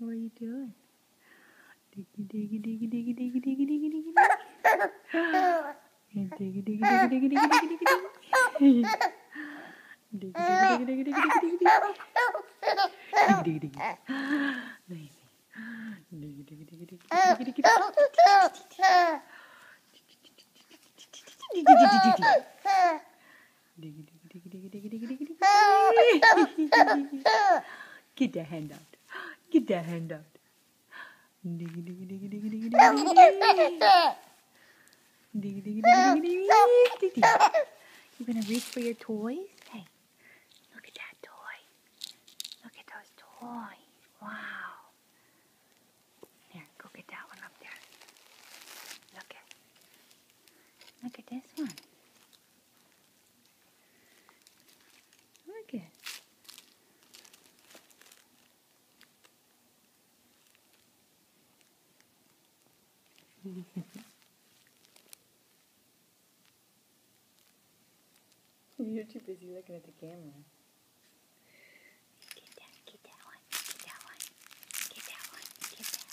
What are you doing? Diggy diggy diggy diggy diggy diggy diggy diggy. Diggy diggy diggy diggy diggy diggy diggy diggy. Diggy diggy diggy diggy diggy diggy diggy diggy. Diggy diggy diggy. Diggy diggy diggy diggy diggy diggy diggy. Diggy diggy diggy diggy. Diggy diggy diggy diggy diggy diggy diggy. Get that hand out. Get that hand out. Diggy diggy diggy diggy diggy diggy diggy. Diggy diggy diggy diggy diggy diggy. You gonna reach for your toys? Hey, look at that toy. Look at those toys. Wow. Here, go get that one up there. Look at. Look at this one. Look at. You're too busy looking at the camera. Get that, get that one, get that one, get that one, get that,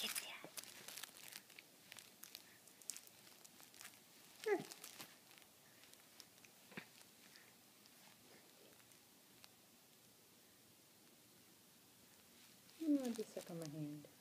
get that. Hmm. Hmm, I just suck on my hand.